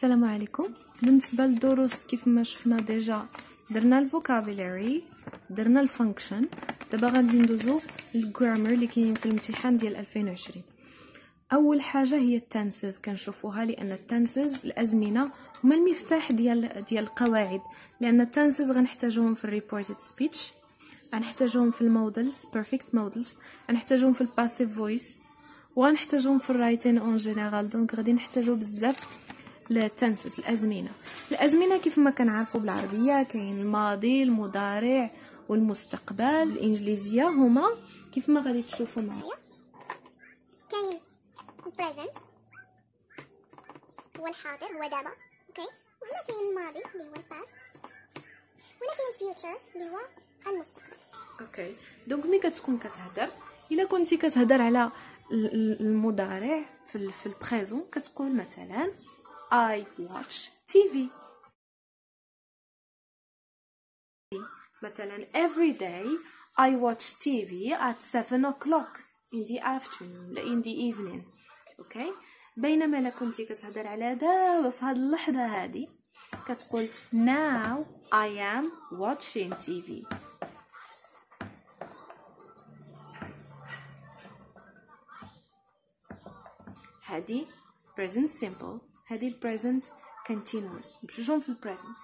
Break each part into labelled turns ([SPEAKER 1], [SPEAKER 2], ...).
[SPEAKER 1] السلام عليكم. بالنسبة للدروس كيف ما شفنا déjà درنا ال vocabulary درنا ال functions دابا غادي ندوزو لل grammar اللي كاين في الامتحان ديال 2020 أول حاجة هي ال tenses كنشوفوها لأن ال tenses الأزمنة هما المفتاح ديال ديال القواعد. لأن ال tenses غنحتاجوهم في ال reported speech غنحتاجوهم في ال modals perfect modals غنحتاجوهم في ال passive voice وغنحتاجوهم في ال writing en général donc غادي نحتاجو بزاف ال tenses الأزمنة. الأزمنة كيف ما كنعرفوا بالعربية كاين الماضي المضارع والمستقبل. الإنجليزية هما كيف ما غادي تشوفوا معايا.
[SPEAKER 2] كاين ال present هو الحاضر هو دابا okay. وهنا كاين الماضي اللي هو ال past. وهنا كاين ال future اللي هو المستقبل.
[SPEAKER 1] Okay. donc ملي كتكون كتهضر إلا كنتي كتهضر على المضارع في في ال présent كتقول مثلا I watch TV مثلا every day I watch TV at 7 o'clock in the afternoon in the evening okay بينما لا كنتي كتهضر على دابا في هاد اللحظه هادي كتقول now I am watching TV هادي present simple هذه present continuous. بجوجهم في ال present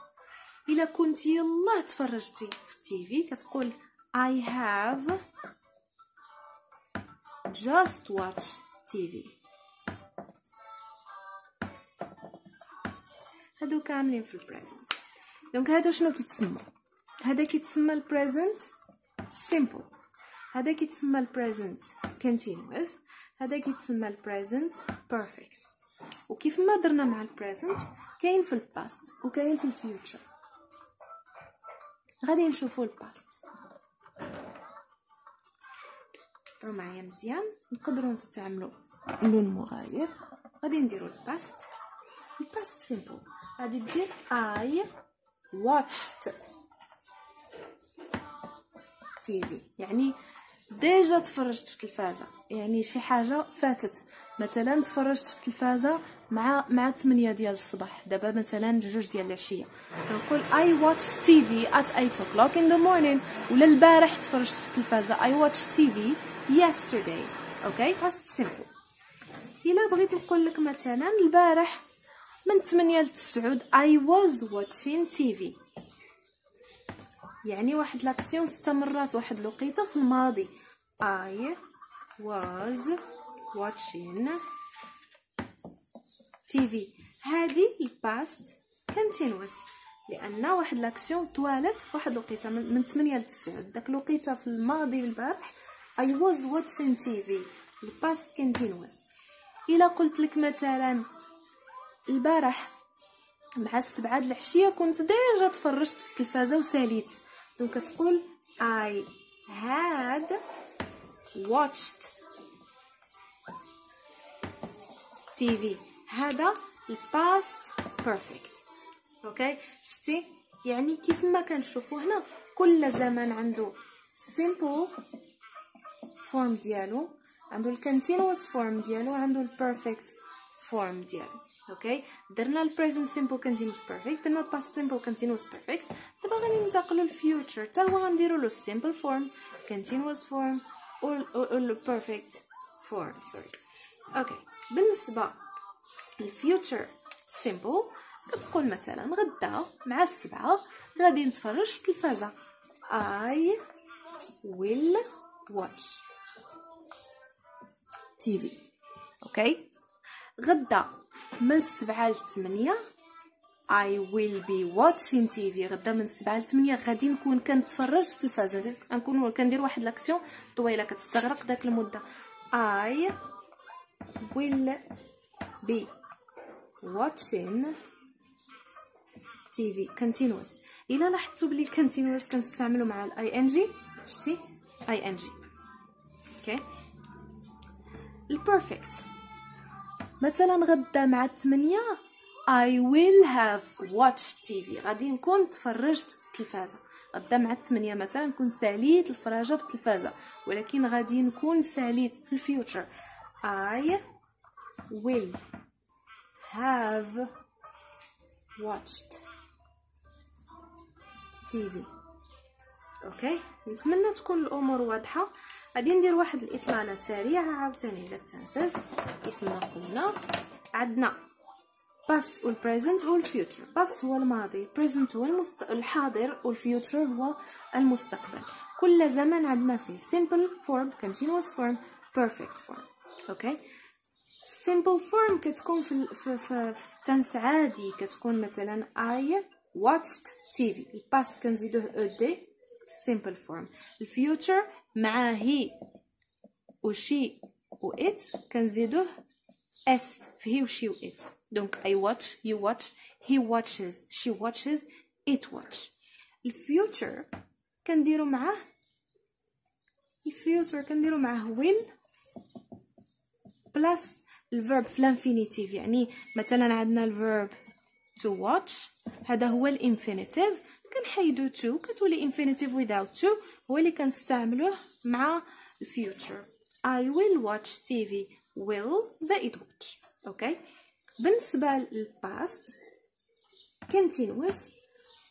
[SPEAKER 1] إلا كنتي يلاه تفرجتي في ال TV كتقول I have just watched TV هادو كاملين في ال present donc هادو شنو كيتسمى؟ هذا كيتسمى ال present simple. هذا كيتسمى ال present continuous. هذا كيتسمى ال present perfect. وكيف ما درنا مع ال present كاين في ال past وكاين في ال future غادي نشوفوا ال past راه معايا مزيان. نقدروا نستعملوا لون مغاير. غادي نديروا ال past ال past simple غادي دير I watched TV يعني déjà تفرجت في التلفازة. يعني شي حاجة فاتت. مثلا تفرجت في التلفازة مع مع 8 ديال الصباح. دابا مثلا جوج ديال العشية. نقول I watched TV at 8 o'clock in the morning. ولا البارح تفرجت في التلفازة I watched TV yesterday. okay past simple. إلا بغيت نقول لك مثلا البارح من 8 ل 9 I was watching TV يعني واحد l'action استمرت واحد الوقيتة في الماضي. I was watching TV هذه ال past continuous لأن واحد l'action طوالت في واحد الوقيتة من 8 ل 9 داك الوقيتة في الماضي البارح I was watching TV ال past continuous. إلا قلت لك مثلا البارح مع السبعة العشية كنت déjà تفرجت في التلفازة وساليت. donc تقول I had watched TV هذا ال past perfect okay شتي يعني كيف ما كنشوفوا هنا كل زمان عنده simple فورم ديالو عنده ال continuous form ديالو عنده ال perfect form ديالو. okay درنا ال present simple continuous perfect درنا ال past simple continuous perfect دابا غادي ننتقلوا لل future حتى هو غنديروا له ال simple form كونتينوس فورم والبيرفكت فورم سوري أوكي بالنسبة لل future simple كتقول مثلا غدا مع السبعة غادي نتفرج في التلفازة. I will watch TV okay غدا من السبعة للثمانية I will be watching TV غدا من السبعة لثمانية غادي نكون كنتفرج في التلفازة. غنكون كندير واحد l'action طويلة كتستغرق داك المدة. I will be watching TV continuous. إلا لاحظتوا بلي continuous كنستعملوا مع ال ing شتي? ing okay ال perfect مثلا غدا مع 8 I will have watched TV غادي نكون تفرجت في التلفازة. غدا مع 8 مثلا نكون ساليت الفراجة بالتلفازة. ولكن غادي نكون ساليت في ال future. I will have watched TV okay؟ نتمنى تكون الأمور واضحة. غادي ندير واحد الإطلالة سريعة عاوتاني. على ال tenses كيف ما قلنا عندنا past وال present وال future past هو الماضي present هو المست... الحاضر وال future هو المستقبل. كل زمن عندنا فيه simple form continuous form perfect form. okay؟ Simple form كتكون في في في, ال tense عادي. كتكون مثلا I watched TV ال past كنزيدوه ed في simple form. الفيوتشر مع he و she و it كنزيدوه s في he و she و it. donc I watch you watch he watches she watches it watch. ال future كنديرو معاه ال future كنديرو معاه will plus ال verb في ال infinitive يعني مثلا عندنا ال verb to watch. هذا هو ال infinitive كنحيدو to. كتولي infinitive without to. هو اللي كنستعملوه مع ال future I will watch TV will زائد watch. okay بالنسبة لل past continuous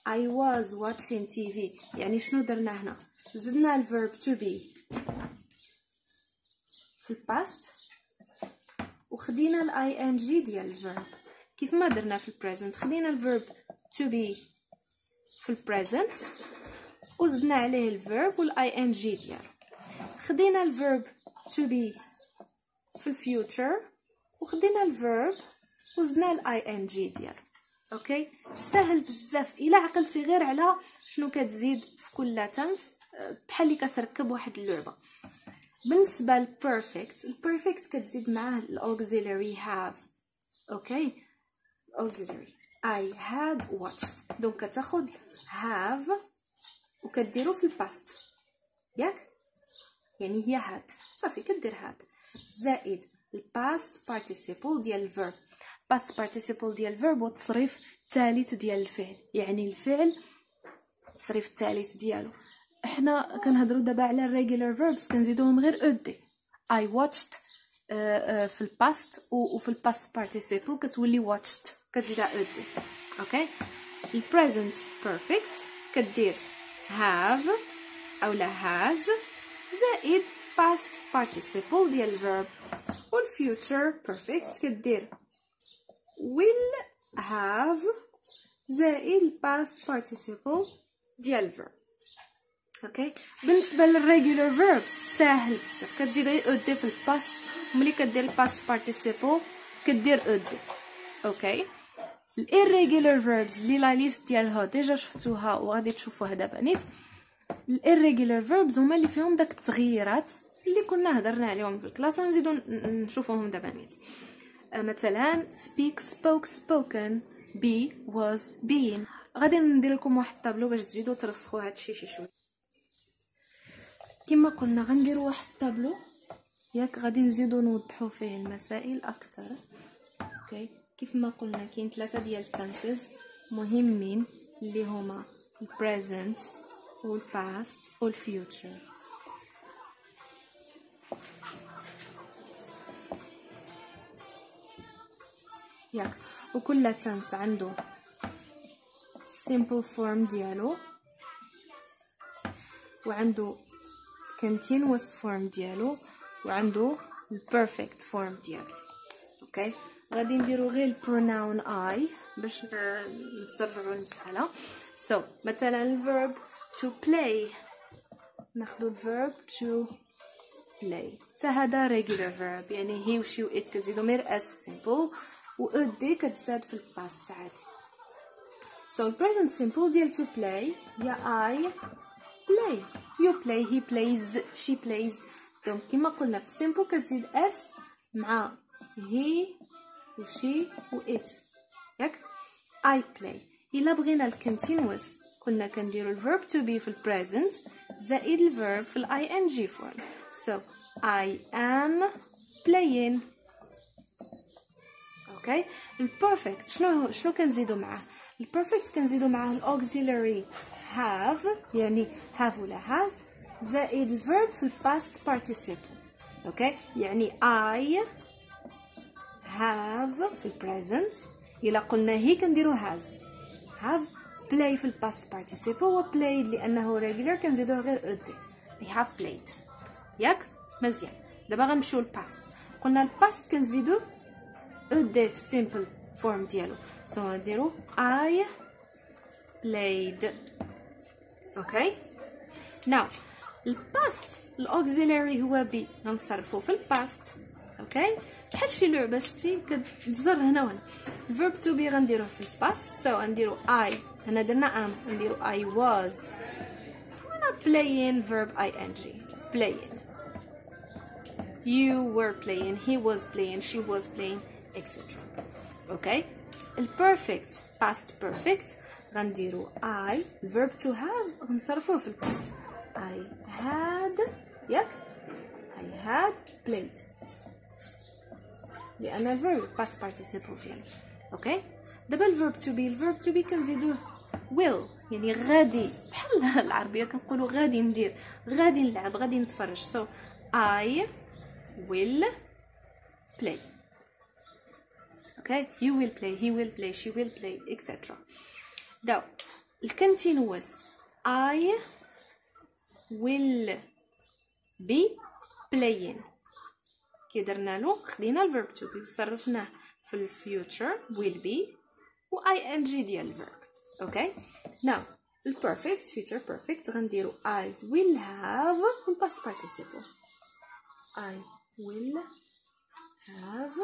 [SPEAKER 1] I was watching TV يعني شنو درنا هنا؟ زدنا ال verb to be. في ال past وخدينا ال ing ديال ال verb كيف ما درنا في ال present خدينا ال verb to be في ال present وزدنا عليه ال verb وال ing ديالو. خدينا ال verb to be في ال future وخدينا ال verb وزدنا ال ing ديالو. Okay سهل بزاف. إلا عقلتي غير على شنو كتزيد في كل tense بحال اللي كتركب واحد اللعبة. بالنسبة لل perfect ال perfect كتزيد معاه ال auxiliary have. Okay auxiliary. I had watched. Donc كتاخد have وكديرو في ال past ياك؟ يعني هي had. صافي كدير had. زائد ال past participle ديال ال verb past participle ديال هو التصريف الثالث ديال الفعل. يعني الفعل التصريف الثالث ديالو. إحنا كنهضروا دابا على ال regular verbs كنزيدوهم غير ed I watched uh, uh, في ال past وفي ال past participle كتولي watched كتزيدها ed Okay ال present perfect كدير have اولا has زائد past participle ديال ال verb وال future perfect كدير. Will have زائد past participle ديال ال verb okay بالنسبة لل regular verbs ساهل بزاف. كتزيد ed في ال past ملي كدير ال past participle كدير ed. Okay ال irregular verbs اللي la liste ديالها déjà شفتوها وغادي تشوفوها دابا نيت. ال irregular verbs هما اللي فيهم داك التغييرات اللي كنا هضرنا عليهم في ال classe. نزيدو نشوفوهم دابا نيت. مثلا speak spoke spoken. be was being. غادي ندير لكم واحد الطابلو باش تزيدوا ترسخوا هادشي شي شوية. كما قلنا غنديروا واحد الطابلو ياك غادي نزيدو نوضحوا فيه المسائل أكثر okay؟ كيف ما قلنا كاين ثلاثة ديال ال tenses مهمين اللي هما ال present وال past وال future ياك. وكل tense عنده simple form ديالو. وعنده continuous form ديالو وعنده perfect form ديالو okay غادي نديرو غير ال pronoun I باش نسرعو المسألة so مثلا ال verb to play. ناخدو ال verb to play. حتى هذا regular verb. يعني he و she و it كتزيدو غير s في simple. و ed كتزاد في ال past عادي. So present simple ديال to play هي I play. You play he plays she plays. Donc كما قلنا في simple كتزيد s مع he و she و it. ياك؟ I play. إلا بغينا ال continuous كنا كنديرو ال verb to be في ال present زائد ال verb في ال ing form so I am playing. Okay ال perfect شنو شنو كنزيدو معاه؟ ال perfect كنزيدو معاه ال auxiliary have يعني have ولا has زائد ال verb في ال past participle. Okay يعني I have في ال present الا قلنا he كنديرو has have play في ال past participle و played لأنه regular كنزيدوه غير ed I have played. ياك؟ مزيان. دابا غنمشيو لل past قلنا ال past كنزيدو ed في simple form ديالو. So غنديرو I played. Okay now ال past ال auxiliary هو be غنصرفو في ال past okay بحال شي لعبه شتي كتزر هنا وهنا ال verb to be غنديروه في ال past so غنديرو I هنا درنا am غنديرو I was هنا playing verb ing. Playing you were playing he was playing she was playing etc okay? البيرفكت past perfect غنديرو I verb to have غنصرفوه في الباست I had ياك I had played لأن verb past participle ديالو أوكي دابا الverb to be الverb to be كنزيدوه will يعني غادي بحال العربية كنقولوا غادي ندير غادي نلعب غادي نتفرج so I will play okay you will play he will play she will play etc now ال continuous I will be playing. كي درنا له خدينا ال verb to be وصرفناه في ال future will be و ing ديال ال verb okay now ال perfect future perfect غنديرو I will have ال past participle. I will have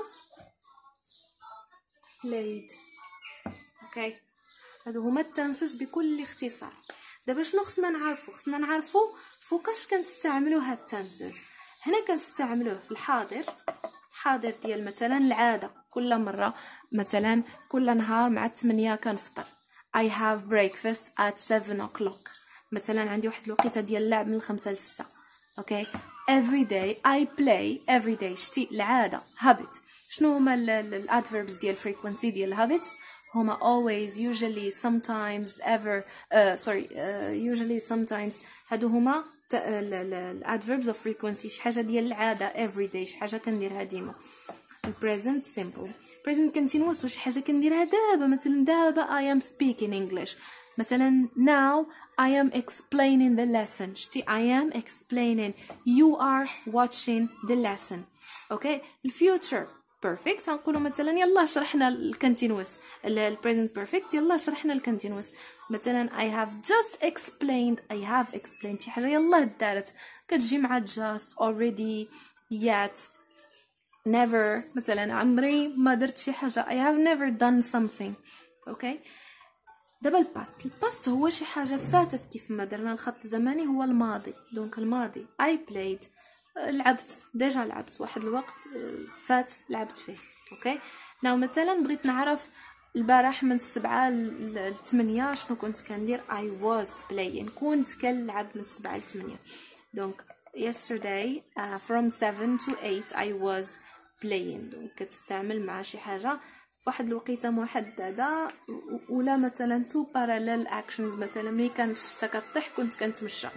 [SPEAKER 1] played. Okay هادو هما ال tenses بكل اختصار. دابا شنو خصنا نعرفو؟ خصنا نعرفو فوقاش كنستعملو هاد ال tenses هنا كنستعملوه في الحاضر حاضر ديال مثلا العادة. كل مرة مثلا كل نهار مع 8 كنفطر. I have breakfast at 7 o'clock. مثلا عندي واحد الوقيتة ديال اللعب من 5 ل 6 okay؟ Every day I play every day. شتي العادة. Habit. شنو هما ال adverbs ديال frequency ديال habit هما always usually sometimes ever uh, sorry uh, usually sometimes هادو هما الادفيربس اوف frequency شي حاجه ديال العاده every day شي حاجه كنديرها ديما present simple present continuous واش حاجه كنديرها دابا مثلا دابا I am speaking English مثلا now I am explaining the lesson شتي I am explaining you are watching the lesson اوكي الفيوتشر بيرفكت غنقولوا مثلا يلا شرحنا ال continuous ال present perfect يلا شرحنا ال continuous مثلا I have just explained I have explained شي حاجة يلا دارت. كتجي مع just already yet never. مثلا عمري ما درت شي حاجة. I have never done something. okay دابا ال past ال past هو شي حاجة فاتت كيف ما درنا. الخط الزمني هو الماضي. donc الماضي. I played. لعبت déjà لعبت واحد الوقت فات لعبت فيه okay؟ now مثلا بغيت نعرف البارح من السبعة لثمانية شنو كنت كندير؟ I was playing كنت كنلعب من السبعة لثمانية donc yesterday uh, from 7 to 8 I was playing. donc كتستعمل مع شي حاجة. فواحد الوقيتة محدده ولا مثلا two parallel actions مثلا ملي كانت الشتا كطيح كنت كنتمشى.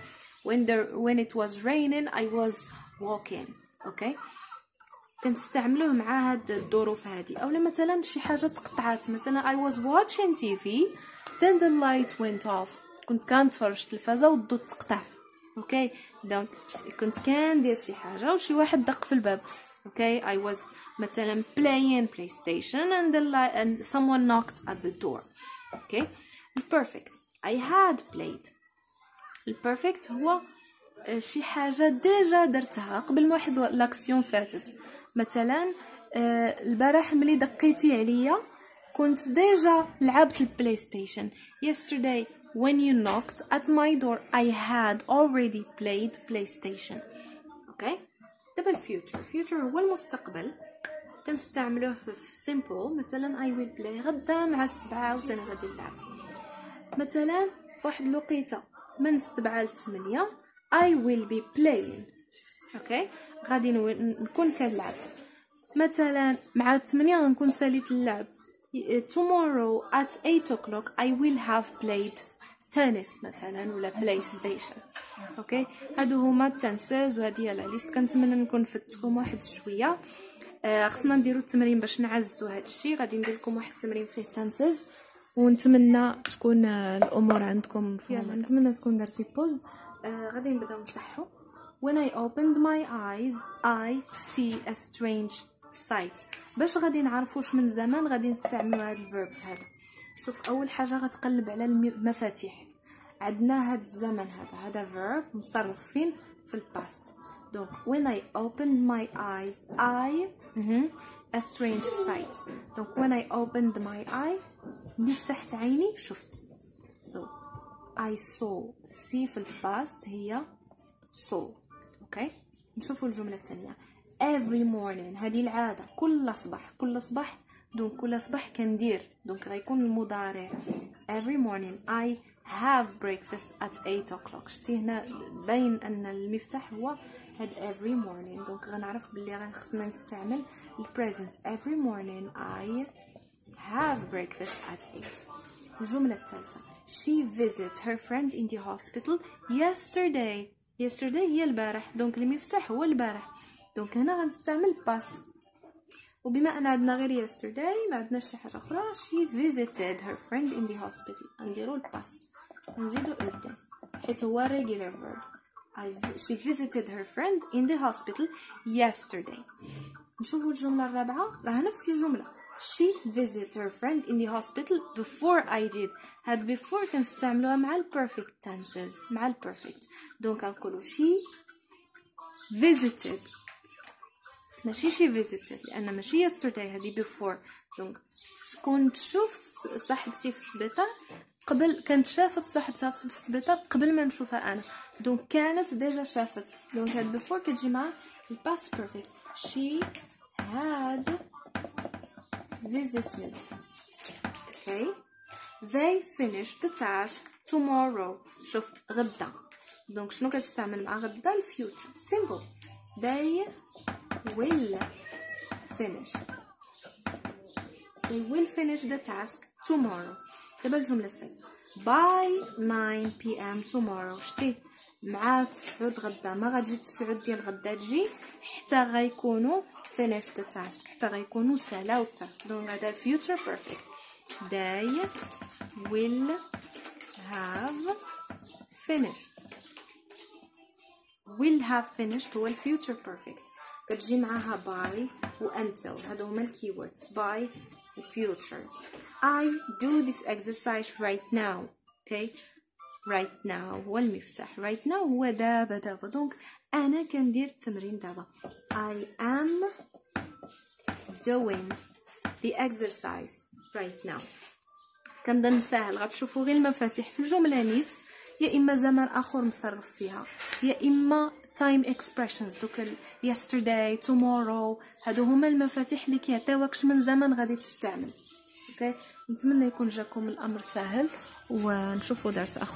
[SPEAKER 1] When there when it was raining I was walking okay كنستعملوه مع هاد الظروف هادي. اولا مثلا شي حاجة تقطعات مثلا I was watching TV then the light went off. كنت كنتفرج التلفازة والضوء تقطع okay donc كنت كندير شي حاجة وشي واحد دق في الباب okay? I was مثلا playing PlayStation and the light and someone knocked at the door okay? Perfect. I had played. هو شي حاجة déjà درتها قبل ما واحد l'action فاتت. مثلا البارح ملي دقيتي عليا كنت déjà لعبت ال PlayStation yesterday when you knocked at my door I had already played PlayStation. okay دابا ال future ال future هو المستقبل. كنستعملوه في simple. مثلا I will play غدا مع السبعة عاوتاني غادي نلعب مثلا فواحد الوقيتة من السبعة لثمانية I will be playing. okay غادي نكون كنلعب مثلا مع الثمانية غنكون ساليت اللعب. tomorrow at 8 o'clock I will have played tennis مثلا ولا PlayStation okay هادو هما ال tenses وهادي هي la liste. كنتمنى نكون فدتكم واحد شوية. آه خصنا نديرو التمرين باش نعززو هاد الشيء غادي ندير لكم واحد التمرين فيه tenses ونتمنى تكون آه الأمور عندكم نتمنى تكون درتي pause آه غادي نبداو نصحو when i opened my eyes i see a strange sight. باش غادي نعرفوا واش من الزمان غادي نستعملوا هذا ال verb هذا. شوف أول حاجة غتقلب على المفاتيح عندنا هاد الزمن هذا. هذا verb مصرف فين في ال past donc when I opened my eyes I a strange sight. donc when I opened my eye ملي فتحت عيني شفت. So I saw. See في ال past هي saw. okay نشوفوا الجملة الثانية. Every morning. هذه العادة. كل صباح كل صباح donc كل صباح كندير. donc غيكون المضارع. Every morning I have breakfast at 8 o'clock. شتي هنا باين أن المفتاح هو هاد every morning. donc غنعرف بلي خصنا نستعمل ال present every morning I have breakfast at 8 الجملة الثالثة. She visit her friend in the hospital yesterday yesterday هي البارح donc المفتاح هو البارح donc هنا غنستعمل past وبما ان عندنا غير yesterday ما عندناش شي حاجة أخرى she visited her friend in the hospital نديرو ال past نزيدو ed قدام حيت هو regular verb I, she visited her friend in the hospital yesterday نشوفو الجملة الرابعة راه نفس الجملة she visited her friend in the hospital before I did هاد before كنستعملوها مع ال perfect tenses مع ال perfect. donc غنقولو she visited. ماشي شي visited لأن ماشي yesterday هذه before. donc كنت شفت صاحبتي في السبيطار قبل كانت شافت صاحبتها في السبيطار قبل ما نشوفها أنا. donc كانت déjà شافت. donc هاد before كتجي مع ال past perfect she had visited. Okay. They finished the task tomorrow. شوف غدا. donc شنو كتستعمل مع غدا؟ ال future simple. They will finish. They will finish the task tomorrow. دابا الجملة السادسة. By 9 pm tomorrow. شتي. مع تسعود غدا. ما غتجي تسعود ديال غدا تجي حتى غيكونوا finish the task. حتى غيكونوا سالاو ال task. donc هذا future perfect. They will have finished will have finished هو الفيوتشر بيرفكت كتجي معاها by و until هادو هما الكيوردز by و future I do this exercise right now okay right now هو المفتاح right now هو دابا دابا دونك انا كندير التمرين دابا I am doing the exercise right now كنظن ساهل. غتشوفوا غير المفاتيح في الجملة نيت. يا إما زمن آخر مصرف فيها. يا إما time expressions. دوك yesterday tomorrow. هادو هما المفاتيح اللي كيعطيوكش من زمن غادي تستعمل. أوكي نتمنى يكون جاكم الأمر سهل ونشوفوا درس آخر.